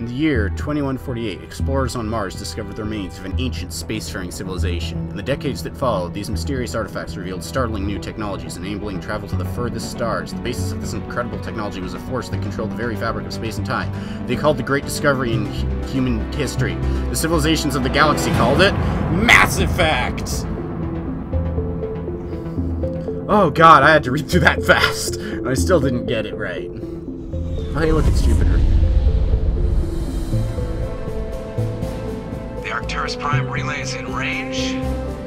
In the year 2148, explorers on Mars discovered the remains of an ancient spacefaring civilization. In the decades that followed, these mysterious artifacts revealed startling new technologies, enabling travel to the furthest stars. The basis of this incredible technology was a force that controlled the very fabric of space and time. They called the great discovery in human history. The civilizations of the galaxy called it Mass Effect! Oh god, I had to read through that fast. and I still didn't get it right. Oh, hey, look, it's Jupiter. Arcturus Prime relays in range.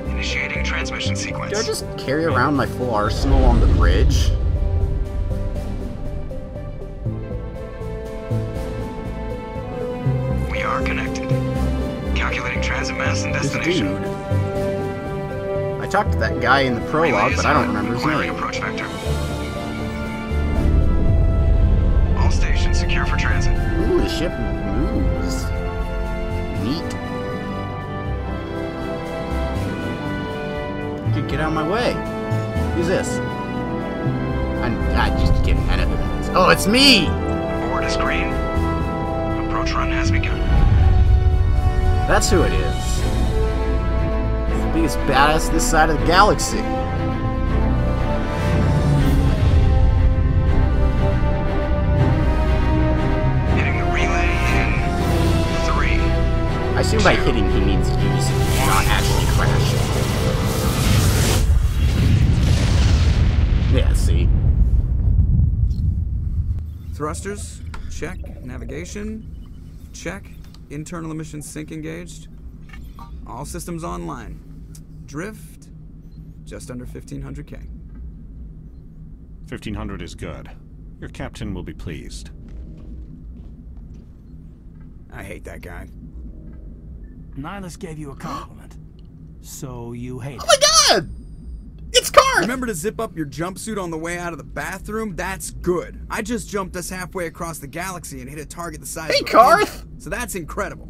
Initiating transmission sequence. Do I just carry around my full arsenal on the bridge? We are connected. Calculating transit mass and This destination. dude. I talked to that guy in the prologue, but I don't remember his name. approach vector. All stations secure for transit. Ooh, the ship Dude, get out of my way. Who's this? I'm, I'm just kidding. I know who. Oh, it's me! Board is green. Approach run has begun. That's who it is. The biggest badass this side of the galaxy. Hitting the relay in three. I assume by hitting he means using, not actually crashing. Yeah, see? Thrusters, check. Navigation, check. Internal emission sink engaged. All systems online. Drift, just under 1500k. 1500 is good. Your captain will be pleased. I hate that guy. Nihlus gave you a compliment. So you hate Oh my god! It's Carth! Remember to zip up your jumpsuit on the way out of the bathroom? That's good. I just jumped us halfway across the galaxy and hit a target the size Hey, of a Carth! pin. So that's incredible.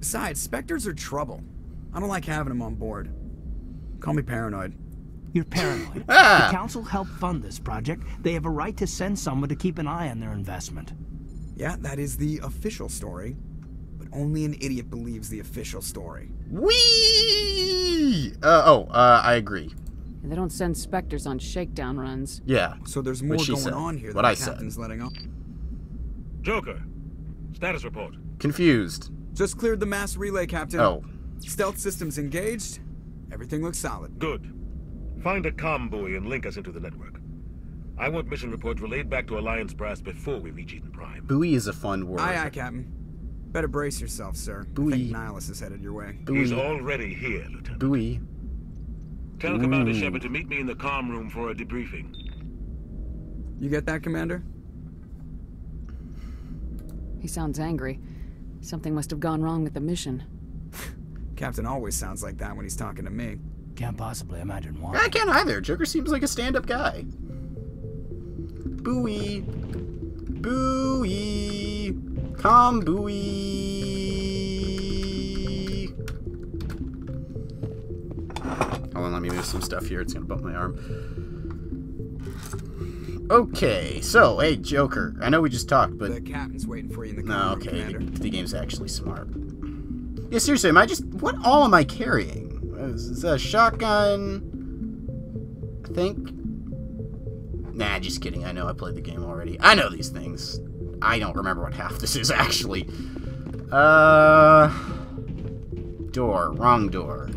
Besides, Spectres are trouble. I don't like having them on board. Call me paranoid. You're paranoid. Ah. The council helped fund this project. They have a right to send someone to keep an eye on their investment. Yeah, that is the official story. But only an idiot believes the official story. Whee! Uh, oh, uh, I agree. They don't send specters on shakedown runs. Yeah. So there's more going said. on here What than I the said. captain's letting on. Joker, status report. Confused. Just cleared the mass relay, Captain. Oh. Stealth systems engaged. Everything looks solid. Good. Find a comm buoy and link us into the network. I want mission reports relayed back to Alliance Brass before we reach Eden Prime. Buoy is a fun word. Aye, aye, Captain. Better brace yourself, sir. I Buoy. think Nihlus is headed your way. He's Buoy. already here, Lieutenant. Buoy. Tell Commander hmm. Shepard to meet me in the comm room for a debriefing. You get that, Commander? He sounds angry. Something must have gone wrong with the mission. Captain always sounds like that when he's talking to me. Can't possibly imagine why. I can't either. Joker seems like a stand-up guy. Buoy. Buoy. Come buoy. Hold on, let me move some stuff here. It's gonna bump my arm. Okay, so, hey, Joker. I know we just talked, but... The captain's waiting for you in the No, okay, the, the game's actually smart. Yeah, seriously, am I just... What all am I carrying? Is this a shotgun? I think? Nah, just kidding. I know I played the game already. I know these things. I don't remember what half this is, actually. Uh... Door. Wrong door.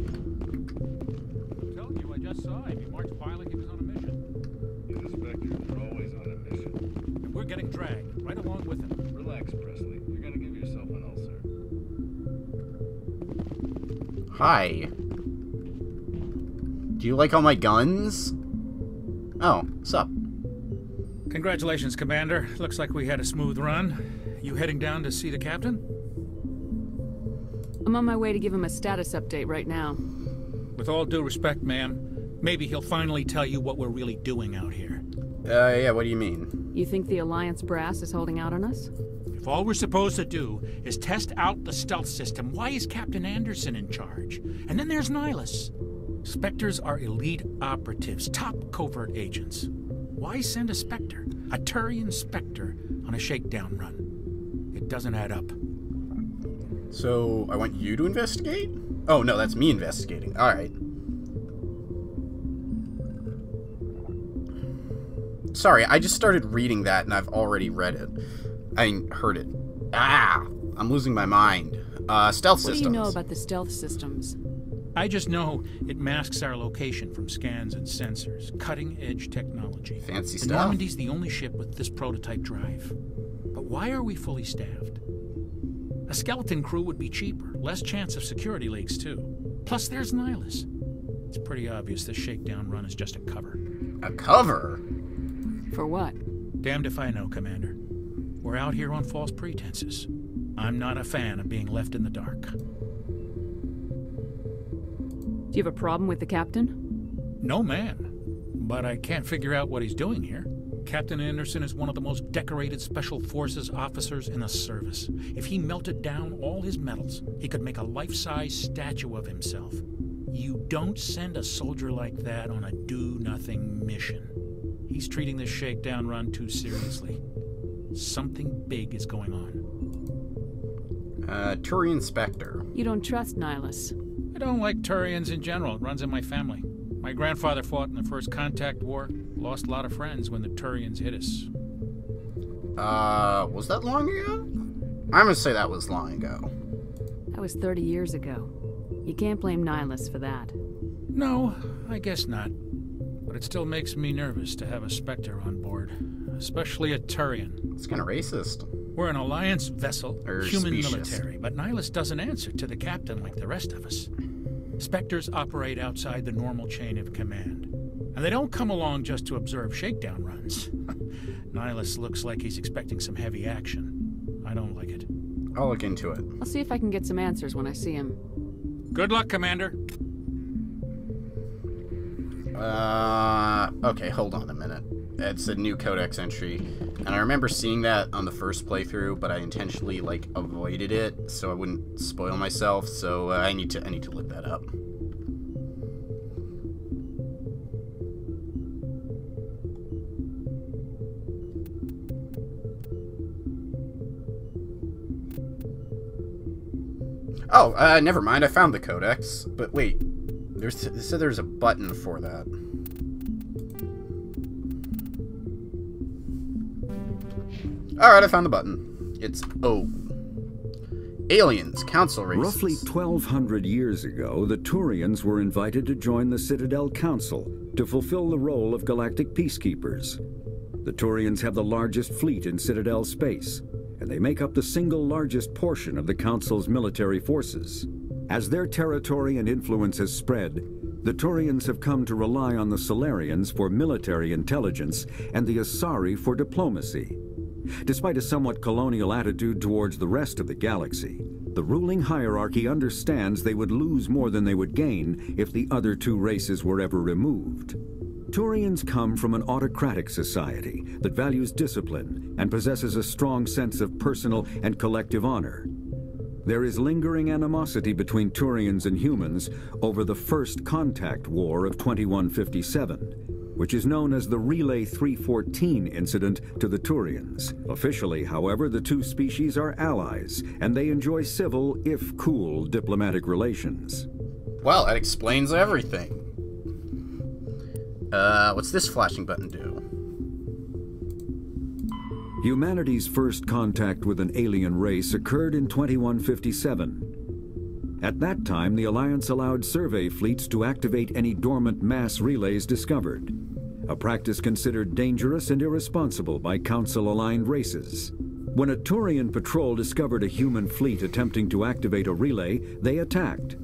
Hi. Do you like all my guns? Oh, sup? Congratulations, Commander. Looks like we had a smooth run. You heading down to see the captain? I'm on my way to give him a status update right now. With all due respect, ma'am, maybe he'll finally tell you what we're really doing out here. Uh, yeah, what do you mean? You think the Alliance brass is holding out on us? If all we're supposed to do is test out the stealth system, why is Captain Anderson in charge? And then there's Nihlus. Spectres are elite operatives, top covert agents. Why send a Spectre, a Turian Spectre, on a shakedown run? It doesn't add up. So, I want you to investigate? Oh, no, that's me investigating. Alright. Sorry, I just started reading that and I've already read it. I mean, heard it. Ah! I'm losing my mind. Uh, stealth systems. What do you know about the stealth systems? I just know it masks our location from scans and sensors. Cutting edge technology. Fancy the stuff. Normandy's the only ship with this prototype drive. But why are we fully staffed? A skeleton crew would be cheaper, less chance of security leaks, too. Plus, there's Nihlus. It's pretty obvious this shakedown run is just a cover. A cover? For what? Damned if I know, Commander. We're out here on false pretenses. I'm not a fan of being left in the dark. Do you have a problem with the captain? No man. But I can't figure out what he's doing here. Captain Anderson is one of the most decorated Special Forces officers in the service. If he melted down all his medals, he could make a life-size statue of himself. You don't send a soldier like that on a do-nothing mission. He's treating this shakedown run too seriously. Something big is going on. Uh, Turian Spectre. You don't trust Nihlus. I don't like Turians in general. It runs in my family. My grandfather fought in the First Contact War, lost a lot of friends when the Turians hit us. Uh, was that long ago? I'm gonna say that was long ago. That was 30 years ago. You can't blame Nihlus for that. No, I guess not. But it still makes me nervous to have a Spectre on board, especially a Turian. It's kind of racist. We're an Alliance vessel, Or human species. military, but Nihlus doesn't answer to the captain like the rest of us. Spectres operate outside the normal chain of command. And they don't come along just to observe shakedown runs. Nihlus looks like he's expecting some heavy action. I don't like it. I'll look into it. I'll see if I can get some answers when I see him. Good luck, Commander. Uh, okay, hold on a minute. It's a new codex entry, and I remember seeing that on the first playthrough, but I intentionally like avoided it so I wouldn't spoil myself. So uh, I need to I need to look that up. Oh, uh, never mind. I found the codex. But wait, there's it said there's a button for that. All right, I found the button. It's O. Aliens, council races. Roughly 1,200 years ago, the Turians were invited to join the Citadel Council to fulfill the role of galactic peacekeepers. The Turians have the largest fleet in Citadel space, and they make up the single largest portion of the Council's military forces. As their territory and influence has spread, the Turians have come to rely on the Salarians for military intelligence and the Asari for diplomacy. Despite a somewhat colonial attitude towards the rest of the galaxy, the ruling hierarchy understands they would lose more than they would gain if the other two races were ever removed. Turians come from an autocratic society that values discipline and possesses a strong sense of personal and collective honor. There is lingering animosity between Turians and humans over the First Contact War of 2157, which is known as the Relay 314 incident to the Turians. Officially, however, the two species are allies, and they enjoy civil, if cool, diplomatic relations. Well, that explains everything. Uh, what's this flashing button do? Humanity's first contact with an alien race occurred in 2157. At that time, the Alliance allowed survey fleets to activate any dormant mass relays discovered, a practice considered dangerous and irresponsible by Council-aligned races. When a Turian patrol discovered a human fleet attempting to activate a relay, they attacked.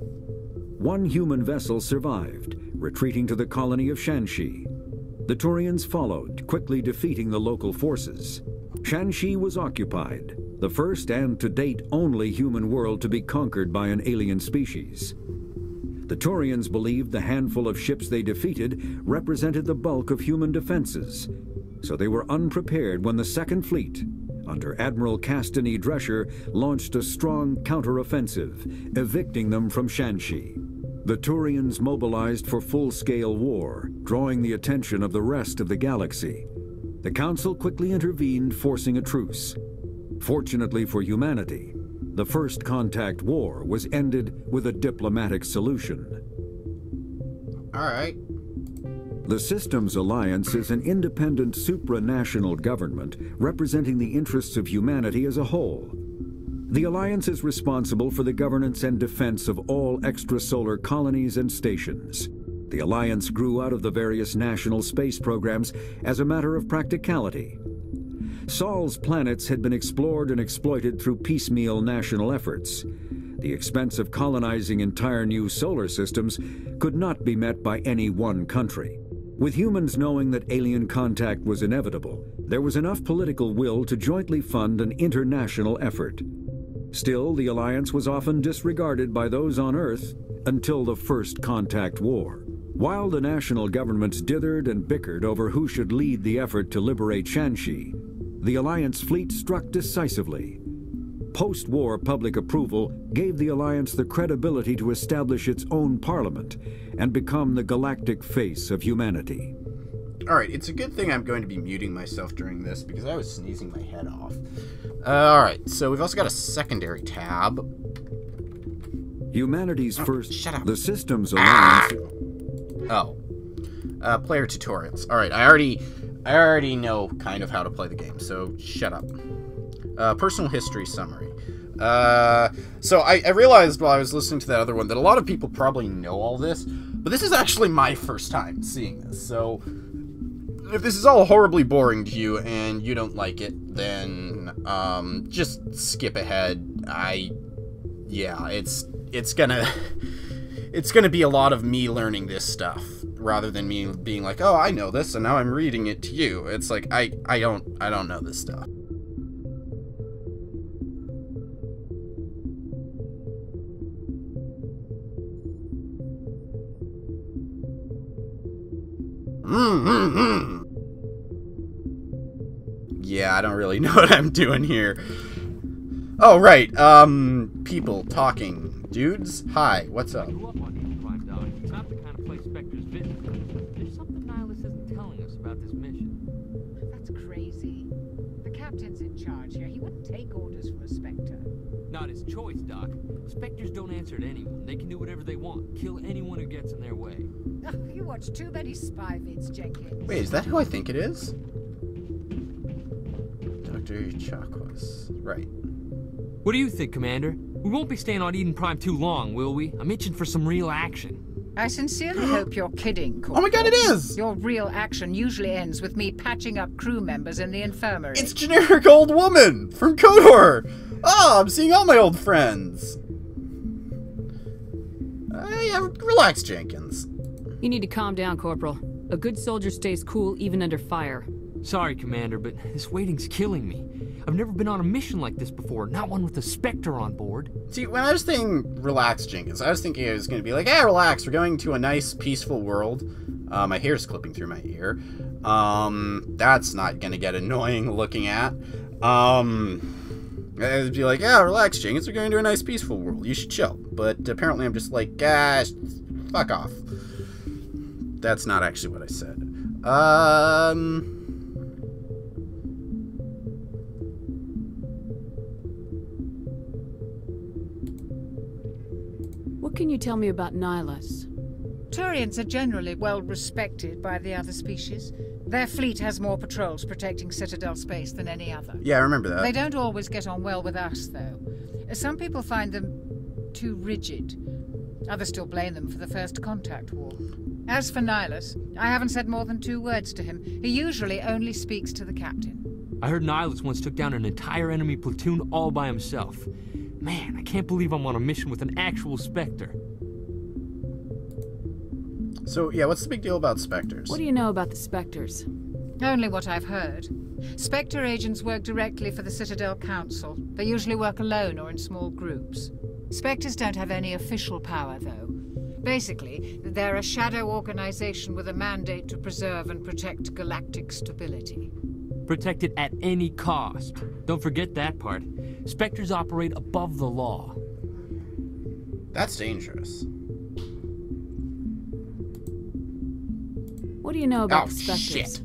One human vessel survived, retreating to the colony of Shanxi. The Turians followed, quickly defeating the local forces. Shanxi was occupied, the first and to date only human world to be conquered by an alien species. The Turians believed the handful of ships they defeated represented the bulk of human defenses, so they were unprepared when the Second Fleet, under Admiral Kastanie Drescher, launched a strong counteroffensive, evicting them from Shanxi. The Turians mobilized for full-scale war, drawing the attention of the rest of the galaxy. The Council quickly intervened, forcing a truce. Fortunately for humanity, the First Contact War was ended with a diplomatic solution. Alright. The Systems Alliance is an independent supranational government representing the interests of humanity as a whole. The Alliance is responsible for the governance and defense of all extrasolar colonies and stations. The Alliance grew out of the various national space programs as a matter of practicality. Sol's planets had been explored and exploited through piecemeal national efforts. The expense of colonizing entire new solar systems could not be met by any one country. With humans knowing that alien contact was inevitable, there was enough political will to jointly fund an international effort. Still, the alliance was often disregarded by those on Earth until the First Contact War. While the national governments dithered and bickered over who should lead the effort to liberate Shanxi, the Alliance fleet struck decisively. Post-war public approval gave the Alliance the credibility to establish its own parliament and become the galactic face of humanity. Alright, it's a good thing I'm going to be muting myself during this because I was sneezing my head off. Uh, Alright, so we've also got a secondary tab. Humanity's Oh, first... shut up. The Systems Alliance... Oh. Uh, player tutorials. Alright, I already I already know kind of how to play the game, so shut up. Uh, personal history summary. Uh, so I, I realized while I was listening to that other one that a lot of people probably know all this, but this is actually my first time seeing this, so if this is all horribly boring to you and you don't like it, then um, just skip ahead. I, yeah, it's it's gonna it's gonna be a lot of me learning this stuff rather than me being like, oh, I know this and now I'm reading it to you. It's like I I don't I don't know this stuff. Mm-hmm. Yeah, I don't really know what I'm doing here. Oh, right. Um, people talking. Dudes? Hi, what's up? Grew up on Eden Prime, dog. It's not the kind of place Spectre's visit. There's something Nihlus isn't telling us about this mission. That's crazy. The captain's in charge here. He wouldn't take orders from a Spectre. Not his choice, Doc. Spectres don't answer to anyone. They can do whatever they want. Kill anyone who gets in their way. Oh, you watch too many spy vids, Jenkins. Wait, is that who I think it is? Dr. Chakwas. Right. What do you think, Commander? We won't be staying on Eden Prime too long, will we? I'm itching for some real action. I sincerely hope you're kidding, Corporal. Oh my god, it is! Your real action usually ends with me patching up crew members in the infirmary. It's generic old woman from KOTOR! Oh, I'm seeing all my old friends. Uh, yeah, relax, Jenkins. You need to calm down, Corporal. A good soldier stays cool even under fire. Sorry, Commander, but this waiting's killing me. I've never been on a mission like this before, not one with a Spectre on board. See, when I was thinking relax, Jenkins, I was thinking I was going to be like, hey, relax, we're going to a nice, peaceful world. Uh, my hair's clipping through my ear. Um, that's not going to get annoying looking at. Um, I'd be like, yeah, relax, Jenkins, we're going to a nice, peaceful world. You should chill. But apparently I'm just like, gosh, fuck off. That's not actually what I said. Um... can you tell me about Nihlus? Turians are generally well respected by the other species. Their fleet has more patrols protecting Citadel space than any other. Yeah, I remember that. They don't always get on well with us, though. Some people find them too rigid. Others still blame them for the First Contact War. As for Nihlus, I haven't said more than two words to him. He usually only speaks to the captain. I heard Nihlus once took down an entire enemy platoon all by himself. Man, I can't believe I'm on a mission with an actual Spectre. So, yeah, what's the big deal about Spectres? What do you know about the Spectres? Only what I've heard. Spectre agents work directly for the Citadel Council. They usually work alone or in small groups. Spectres don't have any official power, though. Basically, they're a shadow organization with a mandate to preserve and protect galactic stability. Protect it at any cost. Don't forget that part. Spectres operate above the law. That's dangerous. What do you know about Oh, Spectres? shit.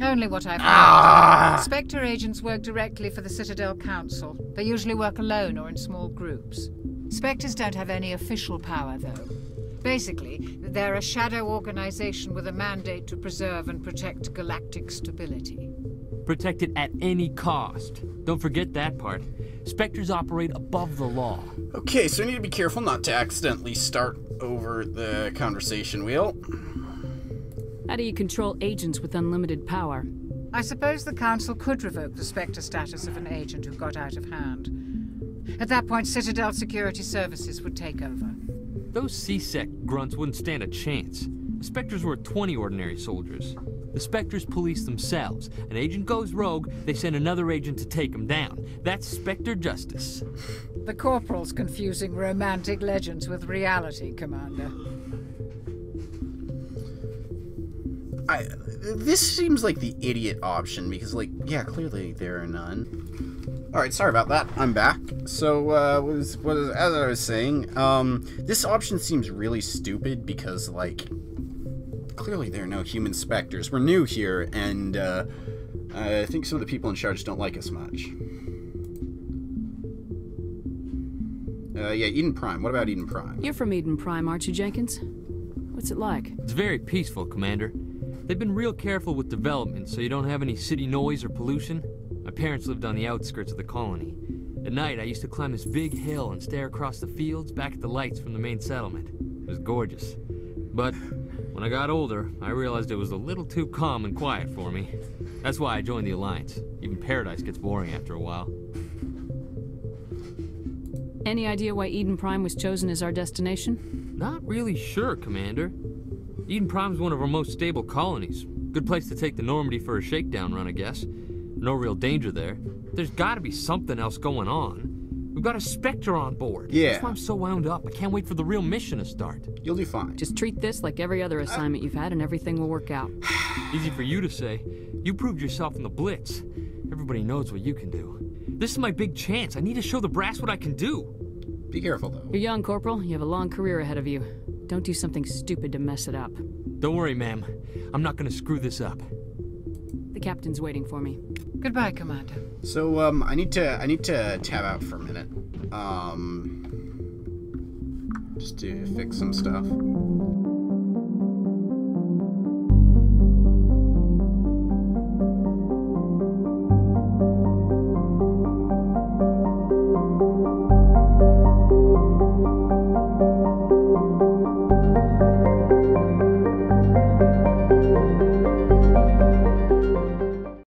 Only what I've heard. Ah! Spectre agents work directly for the Citadel Council. They usually work alone or in small groups. Spectres don't have any official power, though. Basically, they're a shadow organization with a mandate to preserve and protect galactic stability. Protect it at any cost. Don't forget that part. Spectres operate above the law. Okay, so I need to be careful not to accidentally start over the conversation wheel. How do you control agents with unlimited power? I suppose the Council could revoke the Spectre status of an agent who got out of hand. At that point, Citadel Security Services would take over. Those C-Sec grunts wouldn't stand a chance. The Spectres were 20 ordinary soldiers. The Spectres police themselves. An agent goes rogue, they send another agent to take him down. That's Spectre justice. The Corporal's confusing romantic legends with reality, Commander. I this seems like the idiot option because like yeah clearly there are none all right sorry about that i'm back so uh was was as i was saying um this option seems really stupid because like clearly there are no human specters we're new here and uh i think some of the people in charge don't like us much uh yeah eden prime what about eden prime You're from Eden Prime, aren't you, Jenkins? What's it like? It's very peaceful, Commander. They've been real careful with development so you don't have any city noise or pollution. My parents lived on the outskirts of the colony. At night, I used to climb this big hill and stare across the fields back at the lights from the main settlement. It was gorgeous. But when I got older, I realized it was a little too calm and quiet for me. That's why I joined the Alliance. Even Paradise gets boring after a while. Any idea why Eden Prime was chosen as our destination? Not really sure, Commander. Eden Prime's one of our most stable colonies. Good place to take the Normandy for a shakedown run, I guess. No real danger there. There's gotta be something else going on. We've got a Spectre on board. Yeah. That's why I'm so wound up. I can't wait for the real mission to start. You'll do fine. Just treat this like every other uh, assignment you've had and everything will work out. Easy for you to say. You proved yourself in the Blitz. Everybody knows what you can do. This is my big chance. I need to show the brass what I can do. Be careful, though. You're young, Corporal. You have a long career ahead of you. Don't do something stupid to mess it up. Don't worry, ma'am. I'm not gonna screw this up. The captain's waiting for me. Goodbye, Commander. So um, I need to I need to tab out for a minute, um, just to fix some stuff.